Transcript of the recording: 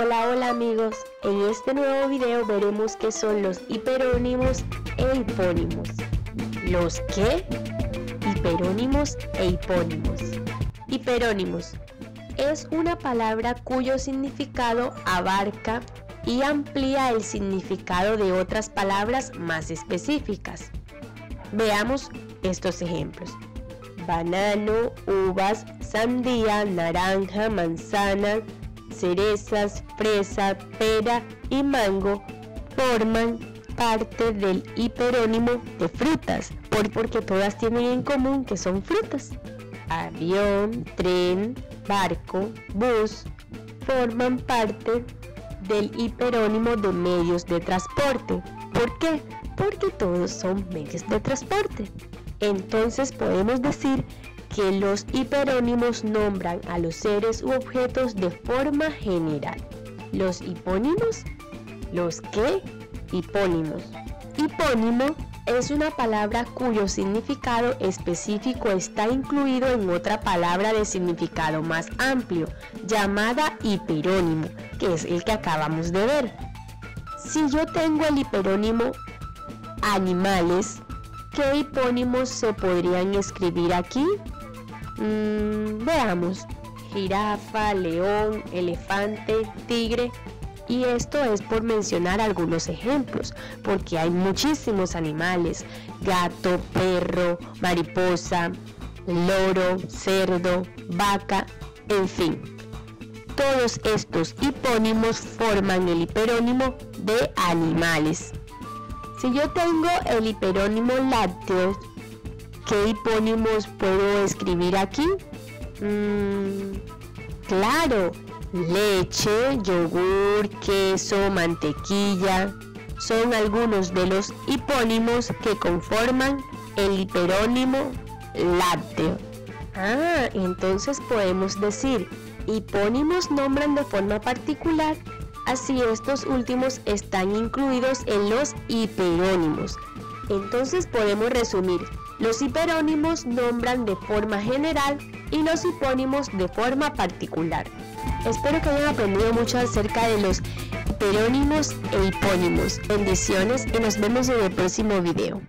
Hola, hola amigos, en este nuevo video veremos qué son los hiperónimos e hipónimos. ¿Los qué? Hiperónimos e hipónimos. Hiperónimos es una palabra cuyo significado abarca y amplía el significado de otras palabras más específicas. Veamos estos ejemplos. Banano, uvas, sandía, naranja, manzana, cerezas, fresa, pera y mango forman parte del hiperónimo de frutas, porque todas tienen en común que son frutas. Avión, tren, barco, bus forman parte del hiperónimo de medios de transporte. ¿Por qué? Porque todos son medios de transporte. Entonces podemos decir que los hiperónimos nombran a los seres u objetos de forma general. Los hipónimos, los qué? Hipónimos. Hipónimo es una palabra cuyo significado específico está incluido en otra palabra de significado más amplio, llamada hiperónimo, que es el que acabamos de ver. Si yo tengo el hiperónimo animales, ¿qué hipónimos se podrían escribir aquí? Mm, veamos, jirafa, león, elefante, tigre. Y esto es por mencionar algunos ejemplos, porque hay muchísimos animales, gato, perro, mariposa, loro, cerdo, vaca, en fin. Todos estos hipónimos forman el hiperónimo de animales. Si yo tengo el hiperónimo lácteo, ¿Qué hipónimos puedo escribir aquí? Mm, claro, leche, yogur, queso, mantequilla. Son algunos de los hipónimos que conforman el hiperónimo lácteo. Ah, entonces podemos decir, hipónimos nombran de forma particular, así estos últimos están incluidos en los hiperónimos. Entonces podemos resumir, los hiperónimos nombran de forma general y los hipónimos de forma particular. Espero que hayan aprendido mucho acerca de los hiperónimos e hipónimos. Bendiciones y nos vemos en el próximo video.